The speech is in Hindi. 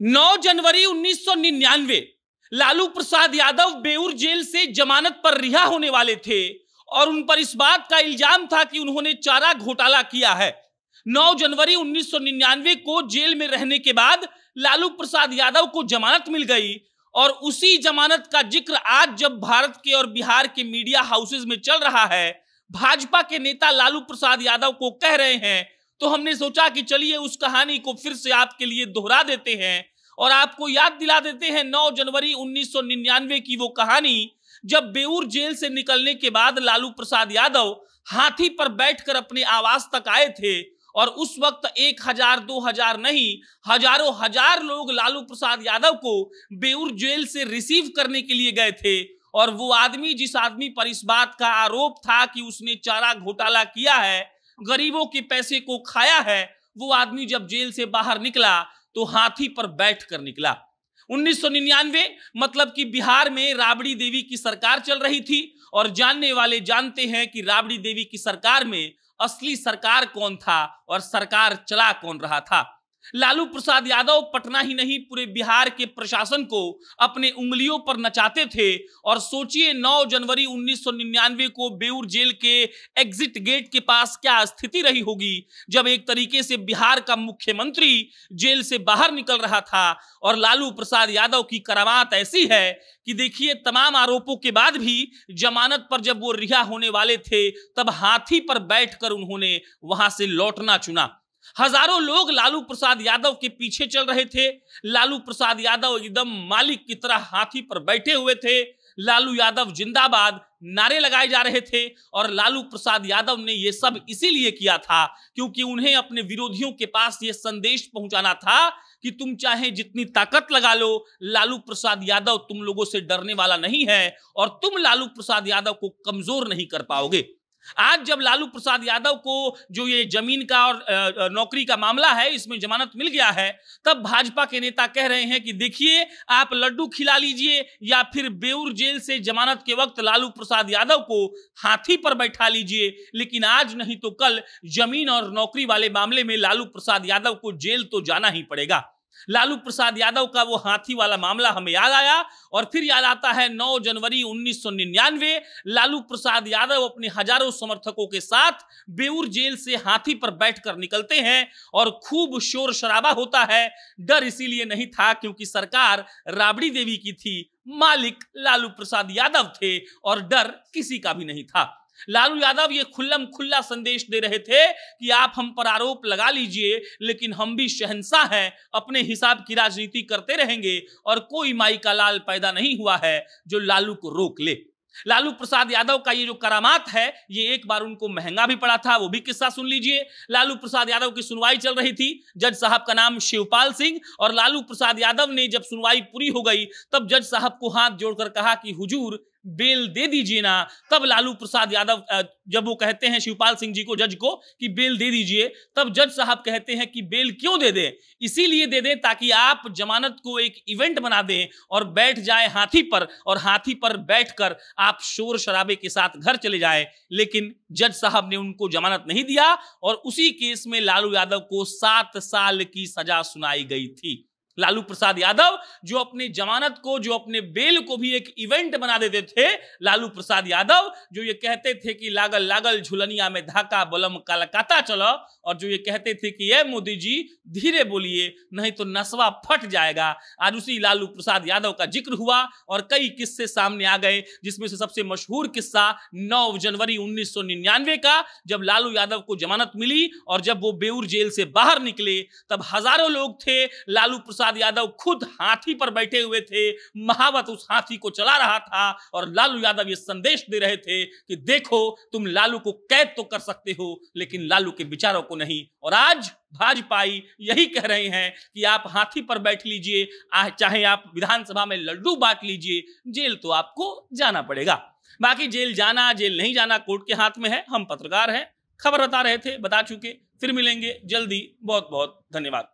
9 जनवरी 1999 लालू प्रसाद यादव बेउर जेल से जमानत पर रिहा होने वाले थे और उन पर इस बात का इल्ज़ाम था कि उन्होंने चारा घोटाला किया है। 9 जनवरी 1999 को जेल में रहने के बाद लालू प्रसाद यादव को जमानत मिल गई और उसी जमानत का ज़िक्र आज जब भारत के और बिहार के मीडिया हाउसेज में चल रहा है, भाजपा के नेता लालू प्रसाद यादव को कह रहे हैं तो हमने सोचा कि चलिए उस कहानी को फिर से आपके लिए दोहरा देते हैं। और आपको याद दिला देते हैं 9 जनवरी 1999 की वो कहानी, जब बेऊर जेल से निकलने के बाद लालू प्रसाद यादव हाथी पर बैठकर अपने आवास तक आए थे और उस वक्त एक हज़ार, दो हज़ार नहीं, हज़ारों हज़ार लोग लालू प्रसाद यादव को बेऊर जेल से रिसीव करने के लिए गए थे और वो आदमी, जिस आदमी पर इस बात का आरोप था कि उसने चारा घोटाला किया है, गरीबों के पैसे को खाया है, वो आदमी जब जेल से बाहर निकला तो हाथी पर बैठ कर निकला। 1999 मतलब कि बिहार में राबड़ी देवी की सरकार चल रही थी और जानने वाले जानते हैं कि राबड़ी देवी की सरकार में असली सरकार कौन था और सरकार चला कौन रहा था। लालू प्रसाद यादव पटना ही नहीं, पूरे बिहार के प्रशासन को अपने उंगलियों पर नचाते थे और सोचिए 9 जनवरी 1999 को बेऊर जेल के एग्जिट गेट के पास क्या स्थिति रही होगी, जब एक तरीके से बिहार का मुख्यमंत्री जेल से बाहर निकल रहा था और लालू प्रसाद यादव की करामात ऐसी है कि देखिए तमाम आरोपों के बाद भी जमानत पर जब वो रिहा होने वाले थे, तब हाथी पर बैठकर उन्होंने वहाँ से लौटना चुना। हज़ारों लोग लालू प्रसाद यादव के पीछे चल रहे थे। लालू प्रसाद यादव एकदम मालिक की तरह हाथी पर बैठे हुए थे। लालू यादव जिंदाबाद नारे लगाए जा रहे थे और लालू प्रसाद यादव ने यह सब इसीलिए किया था क्योंकि उन्हें अपने विरोधियों के पास यह संदेश पहुंचाना था कि तुम चाहे जितनी ताकत लगा लो, लालू प्रसाद यादव तुम लोगों से डरने वाला नहीं है और तुम लालू प्रसाद यादव को कमज़ोर नहीं कर पाओगे। आज जब लालू प्रसाद यादव को जो ये ज़मीन का और नौकरी का मामला है, इसमें जमानत मिल गया है, तब भाजपा के नेता कह रहे हैं कि देखिए, आप लड्डू खिला लीजिए या फिर बेऊर जेल से जमानत के वक्त लालू प्रसाद यादव को हाथी पर बैठा लीजिए। लेकिन आज नहीं तो कल ज़मीन और नौकरी वाले मामले में लालू प्रसाद यादव को जेल तो जाना ही पड़ेगा। लालू प्रसाद यादव का वो हाथी वाला मामला हमें याद आया और फिर याद आता है 9 जनवरी 1999 लालू प्रसाद यादव अपने हज़ारों समर्थकों के साथ बेऊर जेल से हाथी पर बैठकर निकलते हैं और खूब शोर शराबा होता है। डर इसीलिए नहीं था क्योंकि सरकार राबड़ी देवी की थी। मालिक लालू प्रसाद यादव थे और डर किसी का भी नहीं था। लालू यादव ये खुल्लम खुल्ला संदेश दे रहे थे कि आप हम पर आरोप लगा लीजिए, लेकिन हम भी शहनशाह हैं, अपने हिसाब की राजनीति करते रहेंगे और कोई माई का लाल पैदा नहीं हुआ है जो लालू को रोक ले। लालू प्रसाद यादव का ये जो करामात है, ये एक बार उनको महँगा भी पड़ा था, वो भी किस्सा सुन लीजिए। लालू प्रसाद यादव की सुनवाई चल रही थी, जज साहब का नाम शिवपाल सिंह, और लालू प्रसाद यादव ने जब सुनवाई पूरी हो गई, तब जज साहब को हाथ जोड़कर कहा कि, हुजूर बेल दे दीजिए ना। तब लालू प्रसाद यादव जब वो कहते हैं, शिवपाल सिंह जी को, जज को, कि बेल दे दीजिए, तब जज साहब कहते हैं कि बेल क्यों दे दें? इसीलिए दे दें ताकि आप जमानत को एक इवेंट बना दें और बैठ जाए हाथी पर और हाथी पर बैठकर आप शोर शराबे के साथ घर चले जाए। लेकिन जज साहब ने उनको जमानत नहीं दिया और उसी केस में लालू यादव को सात साल की सजा सुनाई गई थी। लालू प्रसाद यादव, जो अपने जमानत को, जो अपने बेल को भी एक इवेंट बना देते थे, लालू प्रसाद यादव, जो ये कहते थे कि लागल लागल झुलनिया में धाका बलम कलकत्ता चलो, और जो ये कहते थे कि ये मोदी जी धीरे बोलिए, नहीं तो नसवा फट जाएगा। आज उसी लालू प्रसाद यादव का ज़िक्र हुआ, और कई किस्से सामने आ गए, जिसमें से सबसे मशहूर किस्सा नौ जनवरी 1999 का, जब लालू यादव को जमानत मिली, और जब वो बेऊर जेल से बाहर निकले, तब हज़ारों लोग थे लालू प्रसाद यादव खुद हाथी पर बैठे हुए थे। महावत उस हाथी को चला रहा था और लालू यादव ये संदेश दे रहे थे कि देखो, तुम लालू को कैद तो कर सकते हो, लेकिन लालू के विचारों को नहीं। और आज भाजपाई यही कह रहे हैं कि आप हाथी पर बैठ लीजिए चाहे आप विधानसभा में लड्डू बांट लीजिए, जेल तो आपको जाना पड़ेगा। बाकी जेल जाना, जेल नहीं जाना कोर्ट के हाथ में है, हम पत्रकार हैं, खबर बता रहे थे, बता चुके। फिर मिलेंगे जल्दी। बहुत बहुत धन्यवाद।